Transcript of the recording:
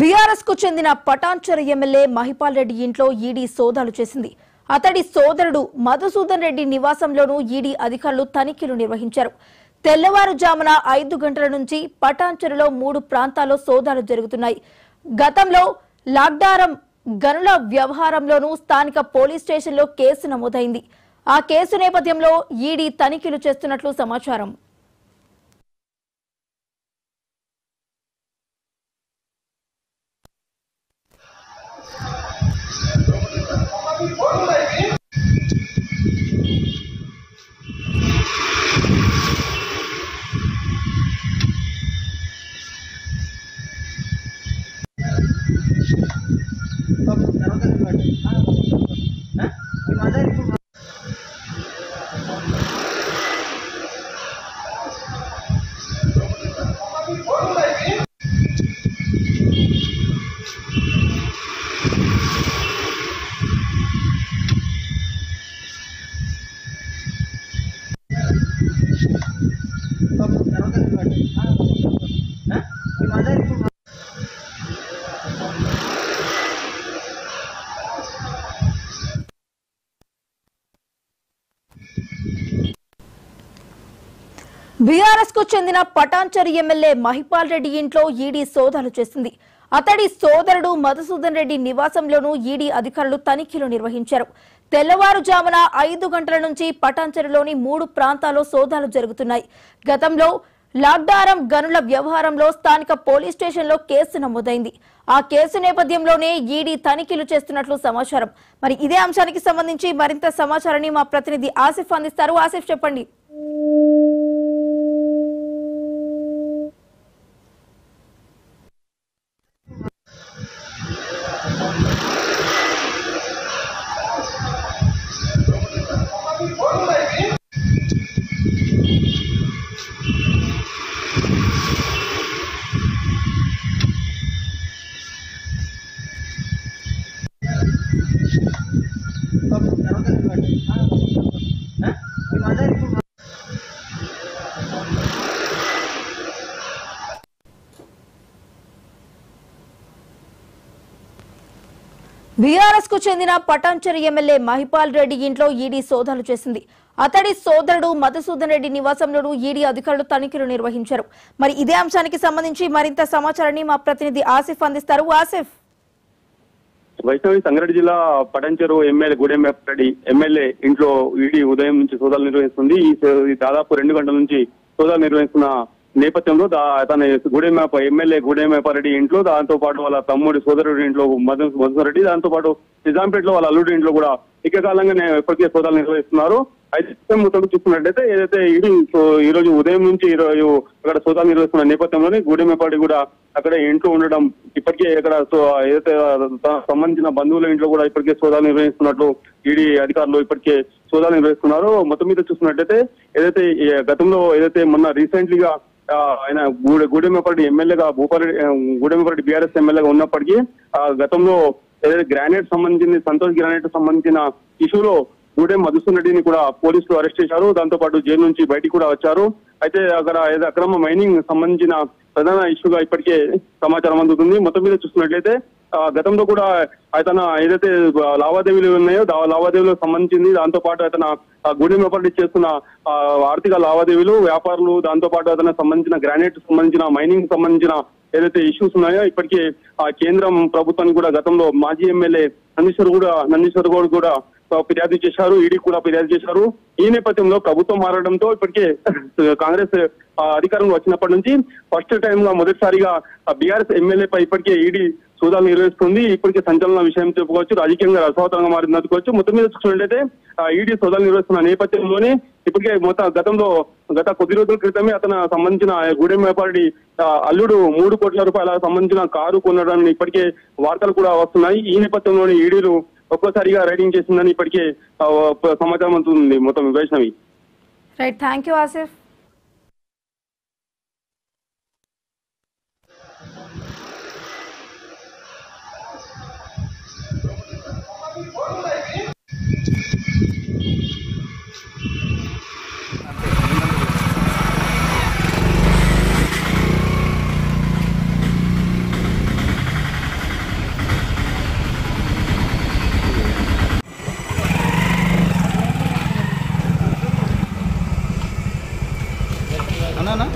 బీఆర్ఎస్కు చెందిన పటాన్చర్ ఎమ్మెల్యే మహిపాల్ రెడ్డి ఇంట్లో ఈడీ సోదాలు చేసింది. అతడి సోదరుడు మధుసూదన్ రెడ్డి నివాసంలోనూ ఈడీ అధికారులు తనిఖీలు నిర్వహించారు. తెల్లవారుజామున ఐదు గంటల నుంచి పటాన్చెరులో మూడు ప్రాంతాల్లో సోదాలు జరుగుతున్నాయి. గతంలో లాక్డారం గనుల వ్యవహారంలోనూ స్థానిక పోలీస్ స్టేషన్లో కేసు నమోదైంది. ఆ కేసు నేపథ్యంలో ఈడీ తనిఖీలు చేస్తున్నట్లు సమాచారం. బీఆర్ఎస్కు చెందిన పటాన్చరి ఎమ్మెల్యే మహిపాల్ రెడ్డి ఇంట్లో ఈడీ సోదాలు చేసింది. అతడి సోదరుడు మధుసూదన్ రెడ్డి నివాసంలోనూ ఈడీ అధికారులు తనిఖీలు నిర్వహించారు. తెల్లవారుజామున ఐదు గంటల నుంచి పటాన్చరిలోని మూడు ప్రాంతాల్లో సోదాలు జరుగుతున్నాయి. గతంలో లాక్డారం గనుల వ్యవహారంలో స్థానిక పోలీస్ స్టేషన్లో కేసు నమోదైంది. ఆ కేసు నేపథ్యంలోనే ఈడీ తనిఖీలు చేస్తున్నట్లు సమాచారం. మరి ఇదే అంశానికి సంబంధించి మరింత సమాచారాన్ని మా ప్రతినిధి ఆసిఫ్ అందిస్తారు. ఆసిఫ్ చెప్పండి. బీఆర్ఎస్కు చెందిన పటాన్చెరు ఎమ్మెల్యే మహిపాల్ రెడ్డి ఇంట్లో ఈడీ సోదాలు చేసింది. అతడి సోదరుడు మధుసూదన్ రెడ్డి నివాసంలోనూ ఈడీ అధికారులు తనిఖీలు నిర్వహించారు. మరి ఇదే అంశానికి సంబంధించి మరింత సమాచారాన్ని మా ప్రతినిధి ఆసిఫ్ అందిస్తారు. ఆసిఫ్. వైష్ణవి సంగారెడ్డి జిల్లా పటంచెరు ఎమ్మెల్యే గూడెం రెడ్డి ఎమ్మెల్యే ఇంట్లో ఈడీ ఉదయం నుంచి సోదాలు నిర్వహిస్తుంది. ఈ ఈ దాదాపు రెండు గంటల నుంచి సోదాలు నిర్వహిస్తున్న నేపథ్యంలో తన గూడెం ఎమ్మెల్యే గూడెం ఇంట్లో దాంతో పాటు వాళ్ళ తమ్ముడి సోదరుడి ఇంట్లో మధు మధుసరెడ్డి దాంతో పాటు నిజాంపేటలో వాళ్ళ అల్లుడి ఇంట్లో కూడా ఏకకాలంగా నే- ఇప్పటికే సోదాలు నిర్వహిస్తున్నారు. అయితే మొత్తం చూసుకున్నట్టయితే ఏదైతే ఈడీ ఈ రోజు ఉదయం నుంచి ఈరోజు అక్కడ సోదాలు నిర్వహిస్తున్న నేపథ్యంలోనే గూడెమేపాటి కూడా అక్కడ ఇంట్లో ఉండడం ఇప్పటికే ఇక్కడ సో ఏదైతే సంబంధించిన బంధువుల ఇంట్లో కూడా ఇప్పటికే సోదాలు నిర్వహిస్తున్నట్లు ఈడీ అధికారులు ఇప్పటికే సోదాలు నిర్వహిస్తున్నారు. మొత్తం మీద చూసుకున్నట్టయితే ఏదైతే గతంలో ఏదైతే మొన్న రీసెంట్లీగా ఆయన గూడె ఎమ్మెల్యేగా భూపాల గూడెంపల్లి బీఆర్ఎస్ ఎమ్మెల్యేగా ఉన్నప్పటికీ ఆ, గతంలో ఏదైతే గ్రానైట్ సంబంధించిన సంతోష్ గ్రానైట్ సంబంధించిన ఇష్యూలో గూడెం మధుసూన్ రెడ్డిని కూడా పోలీసులు అరెస్ట్ చేశారు. దాంతో పాటు జైలు నుంచి బయటికి కూడా వచ్చారు. అయితే అక్కడ ఏదో అక్రమ మైనింగ్ సంబంధించిన ప్రధాన ఇష్యూగా ఇప్పటికే సమాచారం అందుతుంది. మొత్తం మీద చూసుకున్నట్లయితే గతంలో కూడా అతను ఏదైతే లావాదేవీలు ఉన్నాయో దా- లావాదేవీలకు సంబంధించింది దాంతో పాటు అతను గుడి వ్యాపారం చేస్తున్న ఆర్థిక లావాదేవీలు వ్యాపారులు దాంతో పాటు అతను సంబంధించిన గ్రానైట్ సంబంధించిన మైనింగ్ సంబంధించిన ఏదైతే ఇష్యూస్ ఉన్నాయో ఇప్పటికే ఆ కేంద్రం ప్రభుత్వానికి కూడా గతంలో మాజీ ఎమ్మెల్యే నందీశ్వర్ కూడా నందీశ్వర్ గౌడ్ కూడా ఫిర్యాదు చేశారు ఈడీ కూడా ఫిర్యాదు చేశారు. ఈ నేపథ్యంలో ప్రభుత్వం మారడంతో ఇప్పటికే కాంగ్రెస్ ఆ, అధికారంలో వచ్చినప్పటి నుంచి ఫస్ట్ టైం గా మొదటిసారిగా బీఆర్ఎస్ ఎమ్మెల్యే పై ఇప్పటికే ఈడీ సోదాలు నిర్వహిస్తుంది. ఇప్పటికే సంచలన విషయం చెప్పుకోవచ్చు. రాజకీయంగా రసవతరంగా మారింది అనుకోవచ్చు మొత్తం మీద చూసుకున్నట్లయితే ఈడీ సోదాలు నిర్వహిస్తున్న నేపథ్యంలోనే ఇప్పటికే మొత్తం గతంలో గత కొద్ది రోజుల క్రితమే అతను సంబంధించిన గూడెం వ్యాపారి అల్లుడు మూడు కోట్ల రూపాయల సంబంధించిన కారు కొనడానికి ఇప్పటికే వార్తలు కూడా వస్తున్నాయి. ఈ నేపథ్యంలోనే ఈడీలు ఒక్కోసారిగా రైడింగ్ చేసిందని ఇప్పటికే సమాచారం అందుతుంది మొత్తం Vaishnavi. Right thank you Asif না না